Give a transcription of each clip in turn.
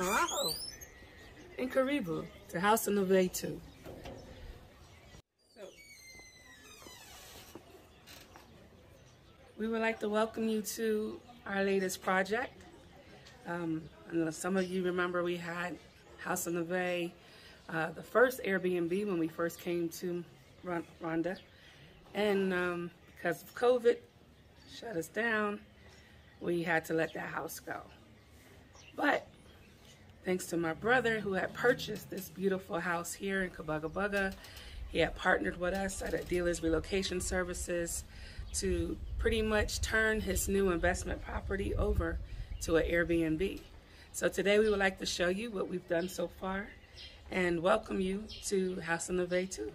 Muraho and Karibu to House of Nevaeh 2. So, we would like to welcome you to our latest project. Um, some of you remember we had House of Nevaeh, uh, the first Airbnb when we first came to Rwanda. And um, because of COVID, shut us down, we had to let that house go. But thanks to my brother who had purchased this beautiful house here in Kibagabaga, he had partnered with us at Adilah's relocation services to pretty much turn his new investment property over to an Airbnb. So today we would like to show you what we've done so far and welcome you to House of Nevaeh 2.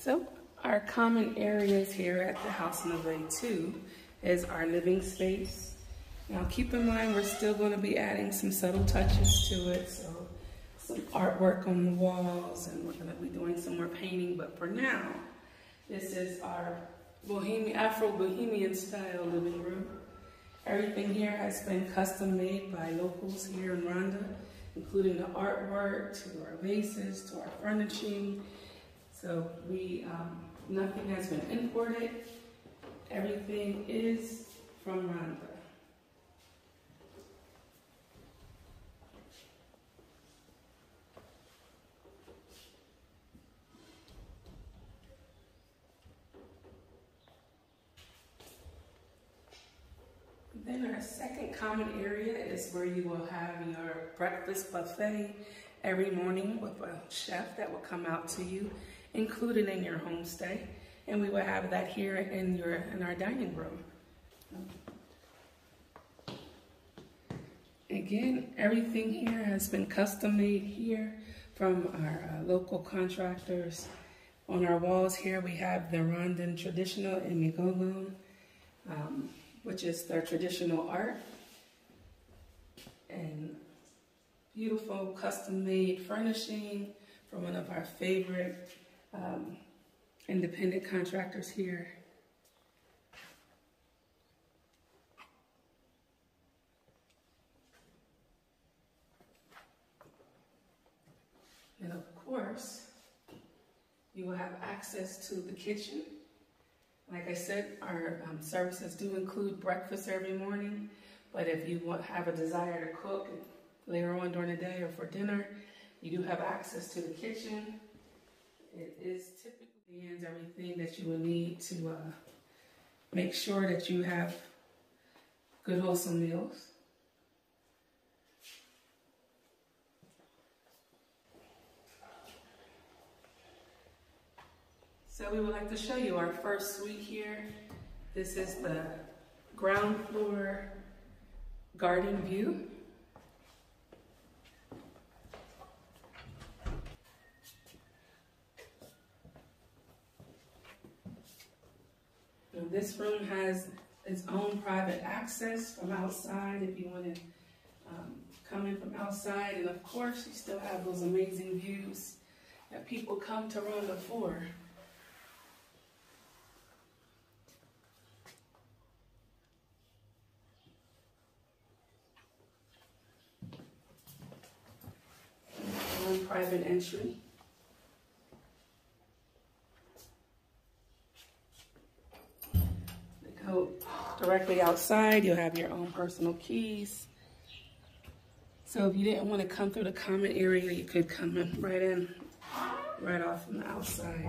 So our common areas here at the House in the Nevaeh 2 is our living space. Now keep in mind we're still going to be adding some subtle touches to it. So some artwork on the walls and we're going to be doing some more painting. But for now, this is our Bohemian, Afro-Bohemian style living room. Everything here has been custom made by locals here in Rwanda, including the artwork, to our vases, to our furnishing, so we, um, nothing has been imported. Everything is from Rwanda. Then our second common area is where you will have your breakfast buffet every morning with a chef that will come out to you included in your homestay. And we will have that here in, your, in our dining room. Again, everything here has been custom made here from our uh, local contractors. On our walls here, we have the Rwandan traditional Imigongo, um, which is their traditional art. And beautiful custom made furnishing from one of our favorite um, independent contractors here. And of course, you will have access to the kitchen. Like I said, our um, services do include breakfast every morning, but if you want have a desire to cook later on during the day or for dinner, you do have access to the kitchen. It is typically ends everything that you will need to uh, make sure that you have good wholesome meals. So we would like to show you our first suite here. This is the ground floor garden view. This room has its own private access from outside if you want to um, come in from outside. And of course, you still have those amazing views that people come to Rwanda for. Private entry. Directly outside. You'll have your own personal keys. So if you didn't want to come through the common area, you could come in right in, right off from the outside.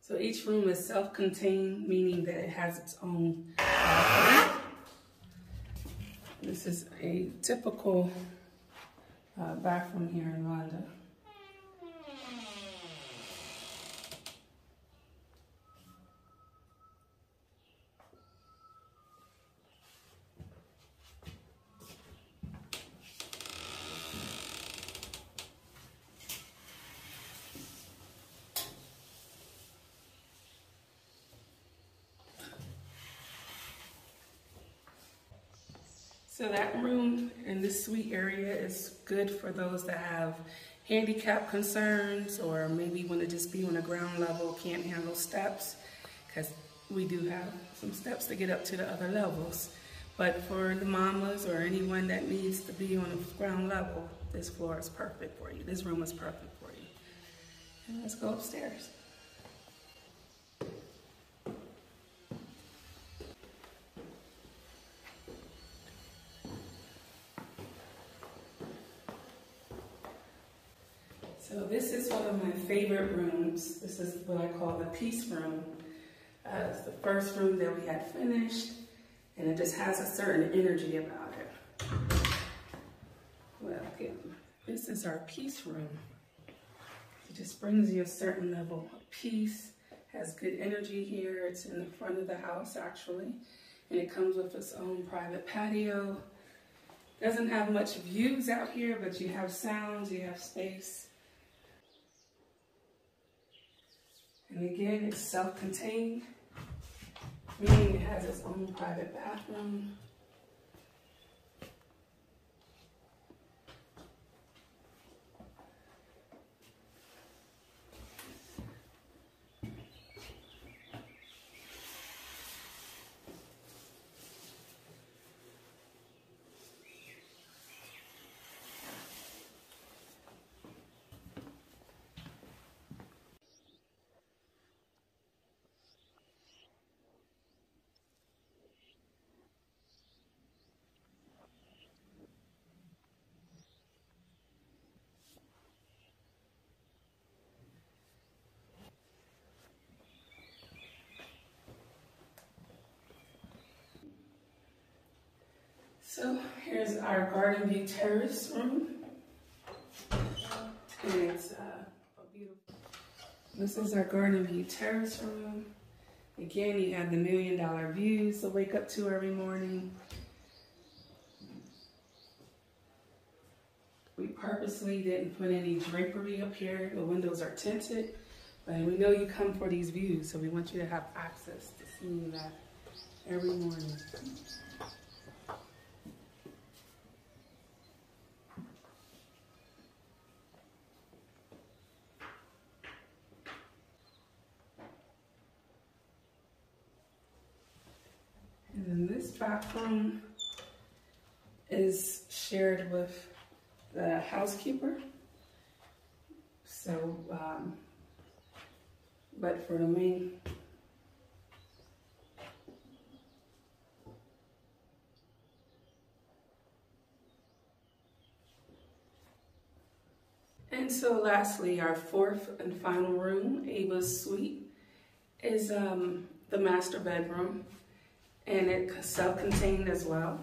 So each room is self-contained, meaning that it has its own bathroom. This is a typical uh, bathroom here in Rwanda. So that room in this suite area is good for those that have handicap concerns or maybe want to just be on the ground level, can't handle steps, because we do have some steps to get up to the other levels. But for the mamas or anyone that needs to be on the ground level, this floor is perfect for you. This room is perfect for you. And let's go upstairs. So this is one of my favorite rooms. This is what I call the peace room. Uh, it's the first room that we had finished, and it just has a certain energy about it. Well, this is our peace room. It just brings you a certain level of peace, has good energy here. It's in the front of the house, actually, and it comes with its own private patio. Doesn't have much views out here, but you have sounds, you have space. And again, it's self-contained, meaning it has its own private bathroom. So here's our garden view terrace room. It's uh, beautiful. This is our garden view terrace room. Again, you have the million dollar views to wake up to every morning. We purposely didn't put any drapery up here. The windows are tinted, but we know you come for these views, so we want you to have access to seeing that every morning. This bathroom is shared with the housekeeper. So, um, but for the main And so lastly, our fourth and final room, Ava's suite, is um, the master bedroom and it's self-contained as well.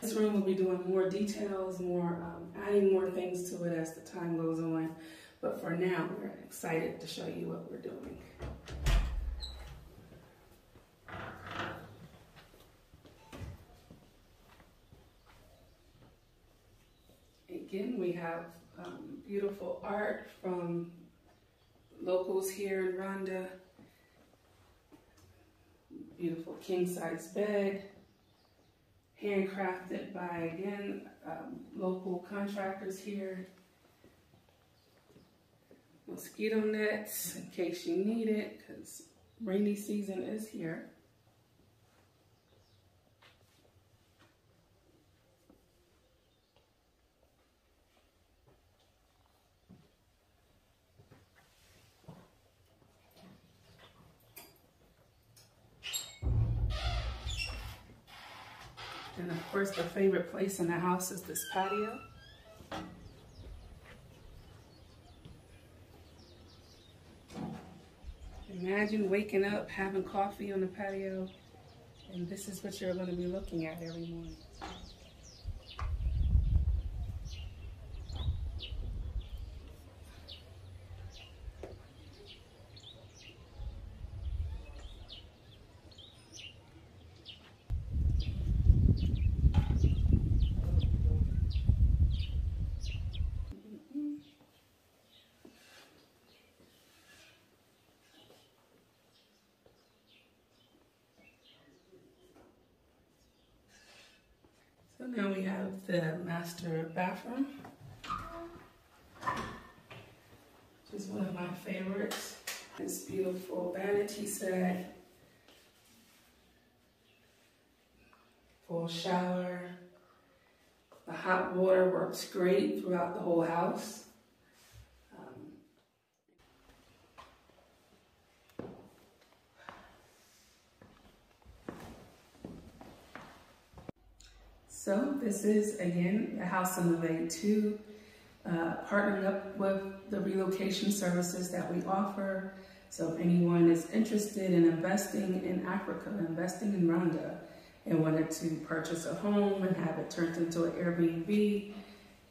This room will be doing more details, more um, adding more things to it as the time goes on. But for now, we're excited to show you what we're doing. Again, we have um, beautiful art from locals here in Rwanda. Beautiful king-size bed, handcrafted by, again, um, local contractors here. Mosquito nets in case you need it, because rainy season is here. Of course, the favorite place in the house is this patio. Imagine waking up, having coffee on the patio, and this is what you're going to be looking at every morning. So now we have the master bathroom, which is one of my favorites. This beautiful vanity set, full shower. The hot water works great throughout the whole house. So this is, again, the House Nevaeh 2, uh, partnering up with the relocation services that we offer. So if anyone is interested in investing in Africa, investing in Rwanda, and wanted to purchase a home and have it turned into an Airbnb,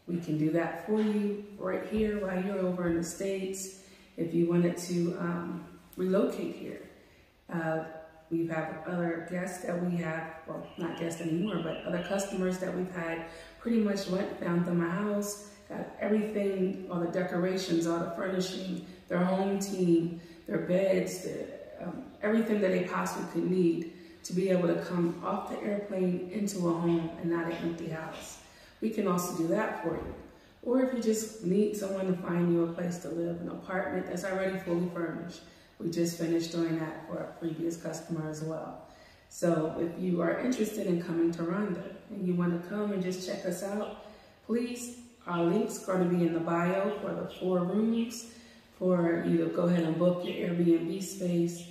we can do that for you right here while you're over in the States. If you wanted to um, relocate here, uh, we have had other guests that we have, well, not guests anymore, but other customers that we've had pretty much went, down them my house, got everything, all the decorations, all the furnishing, their home team, their beds, the, um, everything that they possibly could need to be able to come off the airplane into a home and not an empty house. We can also do that for you. Or if you just need someone to find you a place to live, an apartment that's already fully furnished. We just finished doing that for a previous customer as well. So if you are interested in coming to Rwanda and you want to come and just check us out, please, our link's are going to be in the bio for the four rooms for you to go ahead and book your Airbnb space.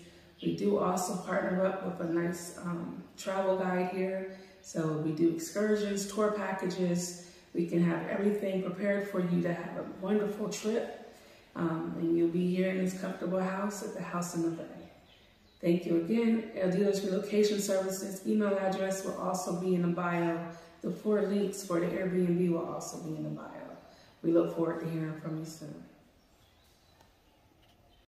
We do also partner up with a nice um, travel guide here. So we do excursions, tour packages. We can have everything prepared for you to have a wonderful trip um, and you'll be here in this comfortable house at the House in Nevaeh. Thank you again. Adilah's Relocation Services email address will also be in the bio. The four links for the Airbnb will also be in the bio. We look forward to hearing from you soon.